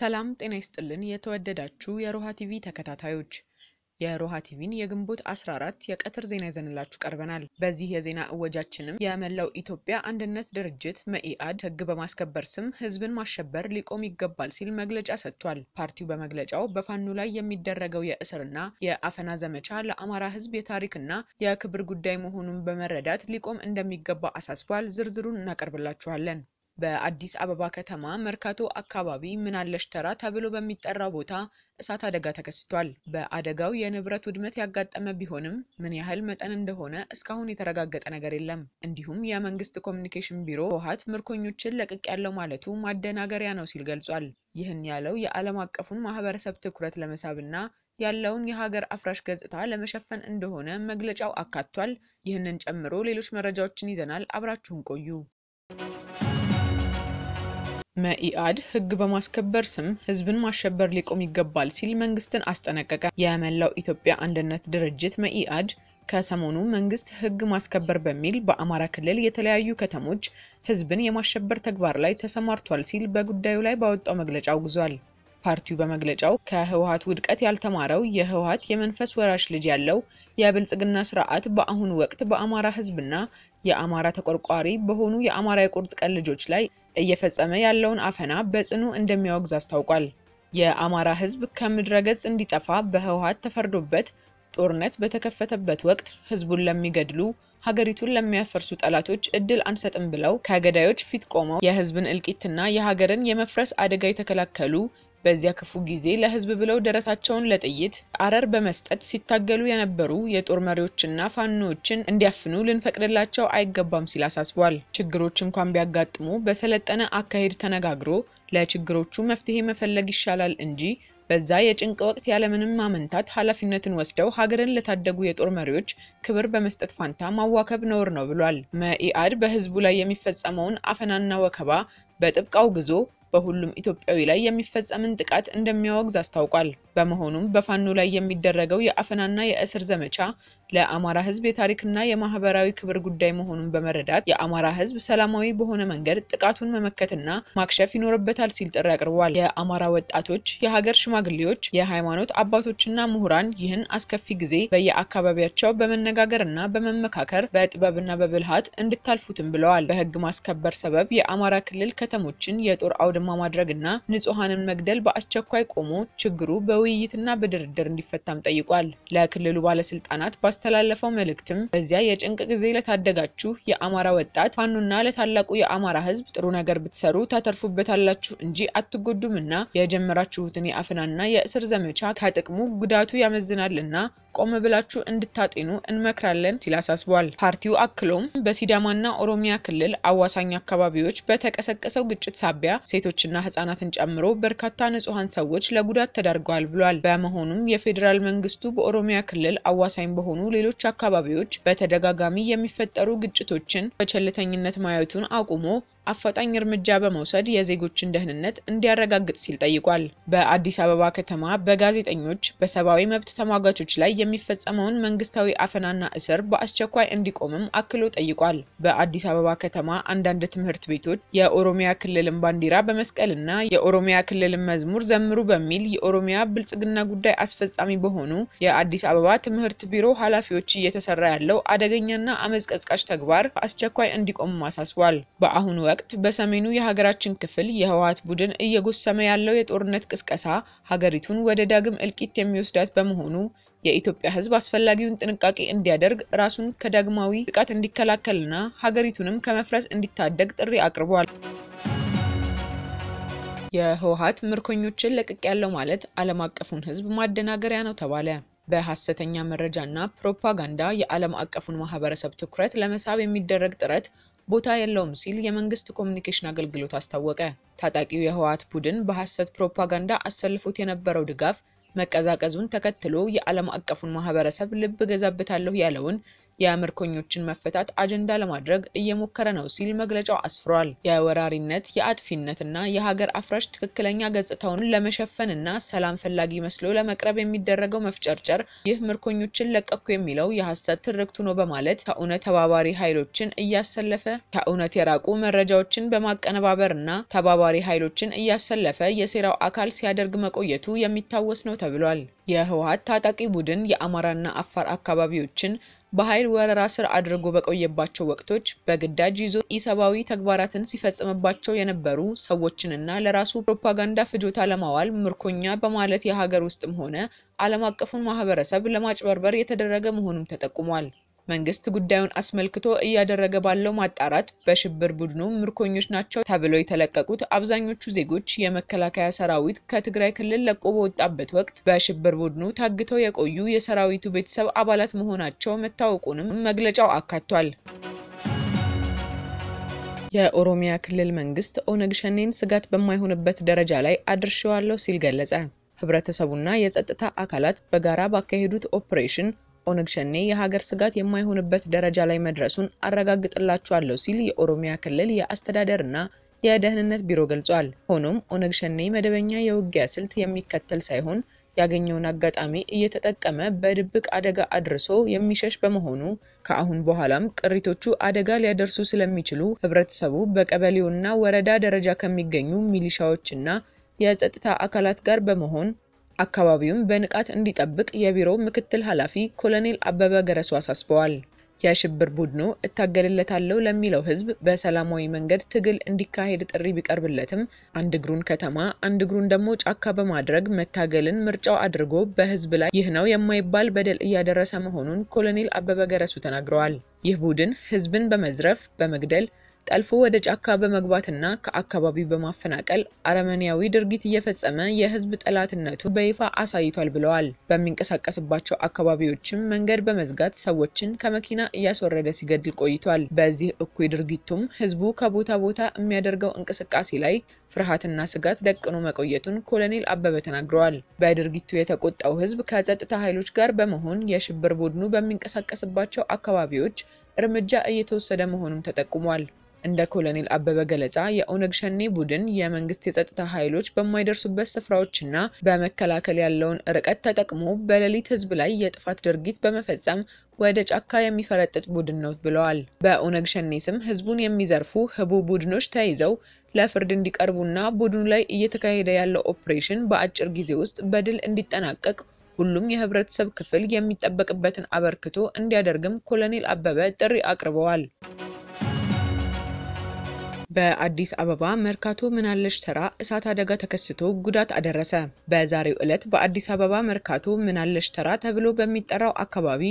ሰላም ጤና ይስጥልን የተወደዳችሁ የሮሃ ቲቪ ተከታታዮች የሮሃ ቲቪን የግንቦት 14 የቀትር ዜና ይዘንላችሁ ቀርበናል። በዚህ የዜና እወጃችንም የመላው ኢትዮጵያ አንድነት ድርጅት መኢአድ ሕግ በማስከበር ስም ሕዝብን ማሸበር ሊቆም ይገባል ሲል መግለጫ ሰጥቷል። ፓርቲው በመግለጫው በፋኖ ላይ የሚደረገው የእስርና የአፈና ዘመቻ ለአማራ ሕዝብ የታሪክና የክብር ጉዳይ መሆኑን በመረዳት ሊቆም እንደሚገባ አሳስቧል። ዝርዝሩን እናቀርብላችኋለን። በአዲስ አበባ ከተማ መርካቶ አካባቢ ምናለሽ ተራ ተብሎ በሚጠራው ቦታ እሳት አደጋ ተከስቷል። በአደጋው የንብረት ውድመት ያጋጠመ ቢሆንም ምን ያህል መጠን እንደሆነ እስካሁን የተረጋገጠ ነገር የለም። እንዲሁም የመንግስት ኮሚኒኬሽን ቢሮ ህወሓት ምርኮኞችን ለቅቅ ያለው ማለቱ ማደናገሪያ ነው ሲል ገልጿል። ይህን ያለው የዓለም አቀፉን ማህበረሰብ ትኩረት ለመሳብና ያለውን የሀገር አፍራሽ ገጽታ ለመሸፈን እንደሆነ መግለጫው አካቷል። ይህንን ጨምሮ ሌሎች መረጃዎችን ይዘናል። አብራችሁን ቆዩ። መኢአድ ህግ በማስከበር ስም ህዝብን ማሸበር ሊቆም ይገባል ሲል መንግስትን አስጠነቀቀ። የመላው ኢትዮጵያ አንድነት ድርጅት መኢአድ ከሰሞኑ መንግስት ህግ ማስከበር በሚል በአማራ ክልል የተለያዩ ከተሞች ህዝብን የማሸበር ተግባር ላይ ተሰማርቷል ሲል በጉዳዩ ላይ ባወጣው መግለጫ አውግዟል። ፓርቲው በመግለጫው ከህወሓት ውድቀት ያልተማረው የህወሓት የመንፈስ ወራሽ ልጅ ያለው የብልጽግና ስርዓት በአሁኑ ወቅት በአማራ ህዝብና የአማራ ተቆርቋሪ በሆኑ የአማራ የቁርጥ ቀን ልጆች ላይ እየፈጸመ ያለውን አፈና በጽኑ እንደሚያወግዝ አስታውቋል። የአማራ ህዝብ ከምድረ ገጽ እንዲጠፋ በህወሓት ተፈርዶበት ጦርነት በተከፈተበት ወቅት ህዝቡን ለሚገድሉ ሀገሪቱን ለሚያፈርሱ ጠላቶች እድል አንሰጥም ብለው ከገዳዮች ፊት ቆመው የህዝብን እልቂትና የሀገርን የመፍረስ አደጋ የተከላከሉ በዚያ ክፉ ጊዜ ለህዝብ ብለው ደረታቸውን ለጥይት አረር በመስጠት ሲታገሉ የነበሩ የጦር መሪዎችና ፋኖዎችን እንዲያፍኑ ልንፈቅድላቸው አይገባም ሲል አሳስቧል። ችግሮች እንኳን ቢያጋጥሙ በሰለጠነ አካሄድ ተነጋግሮ ለችግሮቹ መፍትሄ መፈለግ ይሻላል እንጂ በዛ የጭንቅ ወቅት ያለምንም ማመንታት ኃላፊነትን ወስደው ሀገርን ለታደጉ የጦር መሪዎች ክብር በመስጠት ፋንታ ማዋከብ ነውር ነው ብሏል። መኢአድ በህዝቡ ላይ የሚፈጸመውን አፈናና ወከባ በጥብቅ አውግዞ በሁሉም ኢትዮጵያዊ ላይ የሚፈጸምን ጥቃት እንደሚያወግዝ አስታውቋል። በመሆኑም በፋኖ ላይ የሚደረገው የአፈናና የእስር ዘመቻ ለአማራ ህዝብ የታሪክና የማህበራዊ ክብር ጉዳይ መሆኑን በመረዳት የአማራ ህዝብ ሰላማዊ በሆነ መንገድ ጥቃቱን መመከትና ማክሸፍ ይኖርበታል ሲል ጥሪ አቅርቧል። የአማራ ወጣቶች፣ የሀገር ሽማግሌዎች፣ የሃይማኖት አባቶችና ምሁራን ይህን አስከፊ ጊዜ በየአካባቢያቸው በመነጋገርና በመመካከር በጥበብና በብልሃት እንድታልፉትም ብለዋል። በህግ ማስከበር ሰበብ የአማራ ክልል ከተሞችን የጦር አውድማ ማድረግና ንጹሐንን መግደል በአስቸኳይ ቆሞ ችግሩ በውይይትና በድርድር እንዲፈታም ጠይቋል። ለክልሉ ባለስልጣናት ባስተላለፈው መልእክትም በዚያ የጭንቅ ጊዜ ለታደጋችሁ የአማራ ወጣት ፋኖና ለታላቁ የአማራ ህዝብ ጥሩ ነገር ብትሰሩ ታተርፉበታላችሁ እንጂ አትጎዱምና የጀመራችሁትን የአፈናና የእስር ዘመቻ ከጥቅሙ ጉዳቱ ያመዝናልና ቆም ብላችሁ እንድታጤኑ እንመክራለን ሲል አሳስቧል። ፓርቲው አክሎም በሲዳማና ኦሮሚያ ክልል አዋሳኝ አካባቢዎች በተቀሰቀሰው ግጭት ሳቢያ ሴቶችና ህጻናትን ጨምሮ በርካታ ንጹሐን ሰዎች ለጉዳት ተዳርገዋል ብሏል። በመሆኑም የፌዴራል መንግስቱ በኦሮሚያ ክልል አዋሳኝ በሆኑ ሌሎች አካባቢዎች በተደጋጋሚ የሚፈጠሩ ግጭቶችን በቸልተኝነት ማየቱን አቁሞ አፋጣኝ እርምጃ በመውሰድ የዜጎችን ደህንነት እንዲያረጋግጥ ሲል ጠይቋል። በአዲስ አበባ ከተማ በጋዜጠኞች በሰብአዊ መብት ተሟጋቾች ላይ የሚፈጸመውን መንግስታዊ አፈናና እስር በአስቸኳይ እንዲቆምም አክሎ ጠይቋል። በአዲስ አበባ ከተማ አንዳንድ ትምህርት ቤቶች የኦሮሚያ ክልልን ባንዲራ በመስቀልና የኦሮሚያ ክልልን መዝሙር ዘምሩ በሚል የኦሮሚያ ብልጽግና ጉዳይ አስፈጻሚ በሆኑ የአዲስ አበባ ትምህርት ቢሮ ኃላፊዎች እየተሰራ ያለው አደገኛና ቀስቃሽ ተግባር በአስቸኳይ እንዲቆምም አሳስቧል። በአሁኑ ወቅት በሰሜኑ የሀገራችን ክፍል የህወሓት ቡድን እየጎሰመ ያለው የጦርነት ቅስቀሳ ሀገሪቱን ወደ ዳግም እልቂት የሚወስዳት በመሆኑ የኢትዮጵያ ሕዝብ አስፈላጊውን ጥንቃቄ እንዲያደርግ ራሱን ከዳግማዊ ጥቃት እንዲከላከልና ሀገሪቱንም ከመፍረስ እንዲታደግ ጥሪ አቅርቧል። የህወሓት ምርኮኞችን ለቅቅ ያለው ማለት ዓለም አቀፉን ሕዝብ ማደናገሪያ ነው ተባለ። በሐሰተኛ መረጃና ፕሮፓጋንዳ የዓለም አቀፉን ማህበረሰብ ትኩረት ለመሳብ የሚደረግ ጥረት ቦታ የለውም ሲል የመንግስት ኮሚኒኬሽን አገልግሎት አስታወቀ። ታጣቂው የህወሓት ቡድን በሐሰት ፕሮፓጋንዳ አሰልፎት የነበረው ድጋፍ መቀዛቀዙን ተከትሎ የዓለም አቀፉን ማህበረሰብ ልብ ገዛበታለሁ ያለውን የምርኮኞችን መፈታት አጀንዳ ለማድረግ እየሞከረ ነው ሲል መግለጫው አስፍሯል። የወራሪነት የአጥፊነትና የሀገር አፍራሽ ትክክለኛ ገጽታውን ለመሸፈንና ሰላም ፈላጊ መስሎ ለመቅረብ የሚደረገው መፍጨርጨር ይህ ምርኮኞችን ለቀኩ የሚለው የሐሰት ትርክቱ ነው በማለት ከእውነት ተባባሪ ኃይሎችን እያሰለፈ ከእውነት የራቁ መረጃዎችን በማቀነባበርና ተባባሪ ኃይሎችን እያሰለፈ የሴራው አካል ሲያደርግ መቆየቱ የሚታወስ ነው ተብሏል። የህወሓት ታጣቂ ቡድን የአማራና አፋር አካባቢዎችን በኃይል ወረራ ስር አድርጎ በቆየባቸው ወቅቶች በግዳጅ ይዞ ኢሰብአዊ ተግባራትን ሲፈጽምባቸው የነበሩ ሰዎችንና ለራሱ ፕሮፓጋንዳ ፍጆታ ለማዋል ምርኮኛ በማለት የሀገር ውስጥም ሆነ ዓለም አቀፉን ማህበረሰብ ለማጭበርበር የተደረገ መሆኑም ተጠቁሟል። መንግስት ጉዳዩን አስመልክቶ እያደረገ ባለው ማጣራት በሽብር ቡድኑ ምርኮኞች ናቸው ተብለው የተለቀቁት አብዛኞቹ ዜጎች የመከላከያ ሰራዊት ከትግራይ ክልል ለቆ በወጣበት ወቅት በሽብር ቡድኑ ታግተው የቆዩ የሰራዊቱ ቤተሰብ አባላት መሆናቸው መታወቁንም መግለጫው አካቷል። የኦሮሚያ ክልል መንግስት ኦነግ ሸኔን ስጋት በማይሆንበት ደረጃ ላይ አድርሼዋለሁ ሲል ገለጸ። ህብረተሰቡና የጸጥታ አካላት በጋራ ባካሄዱት ኦፕሬሽን ኦነግ ሸኔ የሀገር ስጋት የማይሆንበት ደረጃ ላይ መድረሱን አረጋግጥላችኋለሁ ሲል የኦሮሚያ ክልል የአስተዳደርና የደህንነት ቢሮ ገልጿል። ሆኖም ኦነግ ሸኔ መደበኛ የውጊያ ስልት የሚከተል ሳይሆን ያገኘውን አጋጣሚ እየተጠቀመ በድብቅ አደጋ አድርሶ የሚሸሽ በመሆኑ ከአሁን በኋላም ቅሪቶቹ አደጋ ሊያደርሱ ስለሚችሉ ህብረተሰቡ በቀበሌውና ወረዳ ደረጃ ከሚገኙ ሚሊሻዎችና የጸጥታ አካላት ጋር በመሆን አካባቢውን በንቃት እንዲጠብቅ የቢሮው ምክትል ኃላፊ ኮሎኔል አበበ ገረሱ አሳስበዋል። የሽብር ቡድኑ እታገልለታለሁ ለሚለው ህዝብ በሰላማዊ መንገድ ትግል እንዲካሄድ ጥሪ ቢቀርብለትም አንድ እግሩን ከተማ አንድ እግሩን ደግሞ ጫካ በማድረግ መታገልን ምርጫው አድርጎ በህዝብ ላይ ይህ ነው የማይባል በደል እያደረሰ መሆኑን ኮሎኔል አበበ ገረሱ ተናግረዋል። ይህ ቡድን ህዝብን በመዝረፍ በመግደል ጠልፎ ወደ ጫካ በመግባትና ከአካባቢው በማፈናቀል አረመኔያዊ ድርጊት እየፈጸመ የህዝብ ጠላትነቱ በይፋ አሳይቷል ብለዋል። በሚንቀሳቀስባቸው አካባቢዎችም መንገድ በመዝጋት ሰዎችን ከመኪና እያስወረደ ሲገድል ቆይቷል። በዚህ እኩይ ድርጊቱም ህዝቡ ከቦታ ቦታ የሚያደርገው እንቅስቃሴ ላይ ፍርሃትና ስጋት ደቅኖ መቆየቱን ኮሎኔል አበበ ተናግረዋል። በድርጊቱ የተቆጣው ህዝብ ከጸጥታ ኃይሎች ጋር በመሆን የሽብር ቡድኑ በሚንቀሳቀስባቸው አካባቢዎች እርምጃ እየተወሰደ መሆኑም ተጠቁሟል። እንደ ኮሎኔል አበበ ገለጻ የኦነግ ሸኔ ቡድን የመንግስት የጸጥታ ኃይሎች በማይደርሱበት ስፍራዎችና በመከላከል ያለውን ርቀት ተጠቅሞ በሌሊት ህዝብ ላይ የጥፋት ድርጊት በመፈጸም ወደ ጫካ የሚፈረጥጥ ቡድን ነው ብለዋል። በኦነግ ሸኔ ስም ህዝቡን የሚዘርፉ ህቡዕ ቡድኖች ተይዘው ለፍርድ እንዲቀርቡና ቡድኑ ላይ እየተካሄደ ያለው ኦፕሬሽን በአጭር ጊዜ ውስጥ በድል እንዲጠናቀቅ ሁሉም የህብረተሰብ ክፍል የሚጠበቅበትን አበርክቶ እንዲያደርግም ኮሎኔል አበበ ጥሪ አቅርበዋል። በአዲስ አበባ መርካቶ ምናለሽ ተራ እሳት አደጋ ተከስቶ ጉዳት አደረሰ። በዛሬው ዕለት በአዲስ አበባ መርካቶ ምናለሽ ተራ ተብሎ በሚጠራው አካባቢ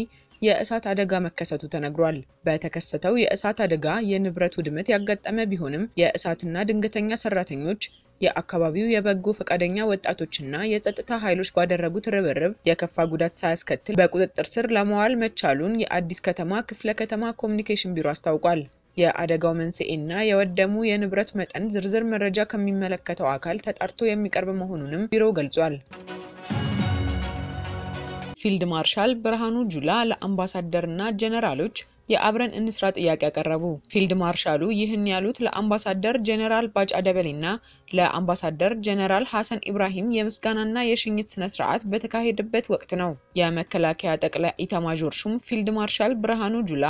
የእሳት አደጋ መከሰቱ ተነግሯል። በተከሰተው የእሳት አደጋ የንብረት ውድመት ያጋጠመ ቢሆንም የእሳትና ድንገተኛ ሰራተኞች የአካባቢው የበጎ ፈቃደኛ ወጣቶችና የጸጥታ ኃይሎች ባደረጉት ርብርብ የከፋ ጉዳት ሳያስከትል በቁጥጥር ስር ለማዋል መቻሉን የአዲስ ከተማ ክፍለ ከተማ ኮሚኒኬሽን ቢሮ አስታውቋል። የአደጋው መንስኤና የወደሙ የንብረት መጠን ዝርዝር መረጃ ከሚመለከተው አካል ተጣርቶ የሚቀርብ መሆኑንም ቢሮው ገልጿል። ፊልድ ማርሻል ብርሃኑ ጁላ ለአምባሳደርና ጀነራሎች የአብረን እንስራ ጥያቄ አቀረቡ። ፊልድ ማርሻሉ ይህን ያሉት ለአምባሳደር ጀነራል ባጫ ደበሌና ለአምባሳደር ጀነራል ሐሰን ኢብራሂም የምስጋናና የሽኝት ስነ ስርዓት በተካሄደበት ወቅት ነው። የመከላከያ ጠቅላይ ኢታማዦር ሹም ፊልድ ማርሻል ብርሃኑ ጁላ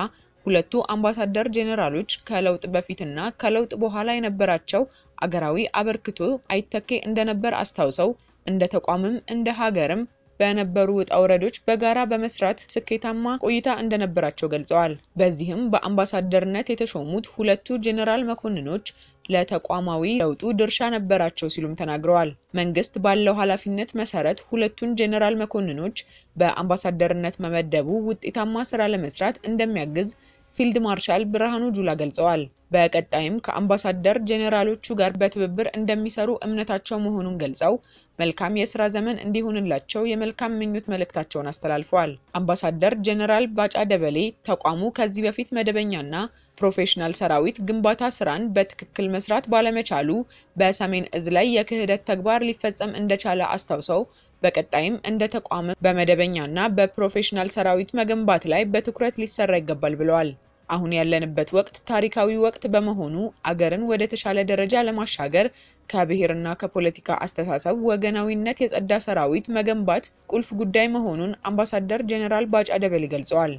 ሁለቱ አምባሳደር ጄኔራሎች ከለውጥ በፊትና ከለውጥ በኋላ የነበራቸው አገራዊ አበርክቶ አይተኬ እንደነበር አስታውሰው እንደ ተቋምም እንደ ሀገርም በነበሩ ውጣ ውረዶች በጋራ በመስራት ስኬታማ ቆይታ እንደነበራቸው ገልጸዋል። በዚህም በአምባሳደርነት የተሾሙት ሁለቱ ጄኔራል መኮንኖች ለተቋማዊ ለውጡ ድርሻ ነበራቸው ሲሉም ተናግረዋል። መንግስት ባለው ኃላፊነት መሰረት ሁለቱን ጄኔራል መኮንኖች በአምባሳደርነት መመደቡ ውጤታማ ስራ ለመስራት እንደሚያግዝ ፊልድ ማርሻል ብርሃኑ ጁላ ገልጸዋል። በቀጣይም ከአምባሳደር ጄኔራሎቹ ጋር በትብብር እንደሚሰሩ እምነታቸው መሆኑን ገልጸው መልካም የስራ ዘመን እንዲሆንላቸው የመልካም ምኞት መልእክታቸውን አስተላልፈዋል። አምባሳደር ጄኔራል ባጫ ደበሌ ተቋሙ ከዚህ በፊት መደበኛና ፕሮፌሽናል ሰራዊት ግንባታ ስራን በትክክል መስራት ባለመቻሉ በሰሜን እዝ ላይ የክህደት ተግባር ሊፈጸም እንደቻለ አስታውሰው በቀጣይም እንደ ተቋም በመደበኛና በፕሮፌሽናል ሰራዊት መገንባት ላይ በትኩረት ሊሰራ ይገባል ብለዋል። አሁን ያለንበት ወቅት ታሪካዊ ወቅት በመሆኑ አገርን ወደ ተሻለ ደረጃ ለማሻገር ከብሔርና ከፖለቲካ አስተሳሰብ ወገናዊነት የጸዳ ሰራዊት መገንባት ቁልፍ ጉዳይ መሆኑን አምባሳደር ጀኔራል ባጫ ደበሌ ገልጸዋል።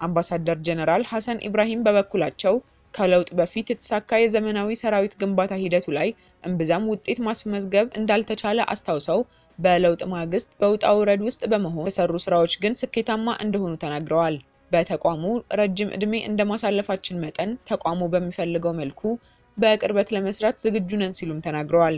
አምባሳደር ጀኔራል ሐሰን ኢብራሂም በበኩላቸው ከለውጥ በፊት የተሳካ የዘመናዊ ሰራዊት ግንባታ ሂደቱ ላይ እምብዛም ውጤት ማስመዝገብ እንዳልተቻለ አስታውሰው በለውጥ ማግስት በውጣ ውረድ ውስጥ በመሆን የተሰሩ ስራዎች ግን ስኬታማ እንደሆኑ ተናግረዋል። በተቋሙ ረጅም ዕድሜ እንደማሳለፋችን መጠን ተቋሙ በሚፈልገው መልኩ በቅርበት ለመስራት ዝግጁ ነን ሲሉም ተናግረዋል።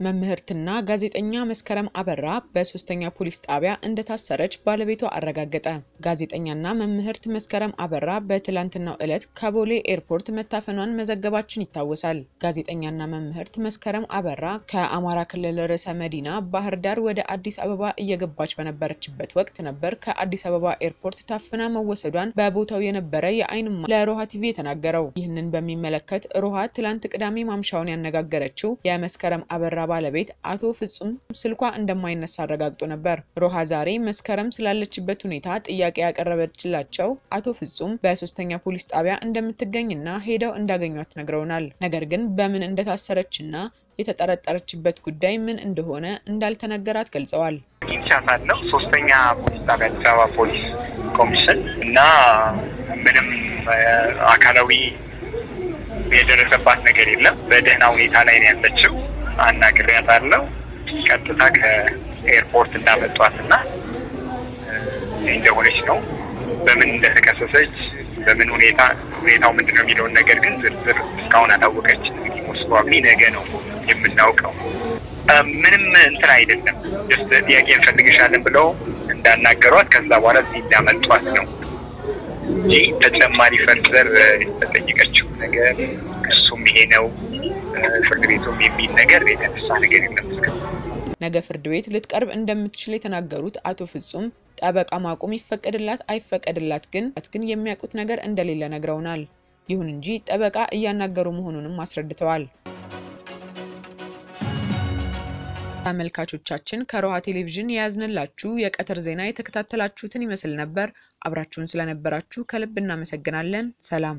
መምህርትና ጋዜጠኛ መስከረም አበራ በሶስተኛ ፖሊስ ጣቢያ እንደታሰረች ባለቤቷ አረጋገጠ። ጋዜጠኛና መምህርት መስከረም አበራ በትላንትናው ዕለት ከቦሌ ኤርፖርት መታፈኗን መዘገባችን ይታወሳል። ጋዜጠኛና መምህርት መስከረም አበራ ከአማራ ክልል ርዕሰ መዲና ባህር ዳር ወደ አዲስ አበባ እየገባች በነበረችበት ወቅት ነበር ከአዲስ አበባ ኤርፖርት ታፍና መወሰዷን በቦታው የነበረ የዓይን ለሮሃ ቲቪ የተናገረው። ይህንን በሚመለከት ሮሃ ትላንት ቅዳሜ ማምሻውን ያነጋገረችው የመስከረም አበራ ባለቤት አቶ ፍጹም ስልኳ እንደማይነሳ አረጋግጦ ነበር። ሮሃ ዛሬ መስከረም ስላለችበት ሁኔታ ጥያቄ ያቀረበችላቸው አቶ ፍጹም በሶስተኛ ፖሊስ ጣቢያ እንደምትገኝና ሄደው እንዳገኟት ነግረውናል። ነገር ግን በምን እንደታሰረችና የተጠረጠረችበት ጉዳይ ምን እንደሆነ እንዳልተነገራት ገልጸዋል። ይቻታለው ሶስተኛ ፖሊስ ጣቢያ አዲስ አበባ ፖሊስ ኮሚሽን እና ምንም አካላዊ የደረሰባት ነገር የለም። በደህና ሁኔታ ላይ ነው ያለችው። አናግሬያታለሁ። ቀጥታ ከኤርፖርት እንዳመጧት እና እንደሆነች ነው። በምን እንደተከሰሰች በምን ሁኔታ ሁኔታው ምንድን ነው የሚለውን ነገር ግን ዝርዝር እስካሁን አላወቀች። እንግዲህ probably ነገ ነው የምናውቀው። ምንም እንትን አይደለም። just ጥያቄ እንፈልግሻለን ብለው እንዳናገሯት ከዛ በኋላ እዚህ እንዳመጧት ነው እንጂ ተጨማሪ ፈርዘር የተጠየቀችው ነገር እሱም ይሄ ነው ፍርድ ቤቱም የሚል ነገር የተነሳ ነገር የለም። ነገ ፍርድ ቤት ልትቀርብ እንደምትችል የተናገሩት አቶ ፍጹም ጠበቃ ማቆም ይፈቀድላት አይፈቀድላት ግን ግን የሚያውቁት ነገር እንደሌለ ነግረውናል። ይሁን እንጂ ጠበቃ እያናገሩ መሆኑንም አስረድተዋል። ተመልካቾቻችን ከሮሃ ቴሌቪዥን የያዝንላችሁ የቀትር ዜና የተከታተላችሁትን ይመስል ነበር። አብራችሁን ስለነበራችሁ ከልብ እናመሰግናለን። ሰላም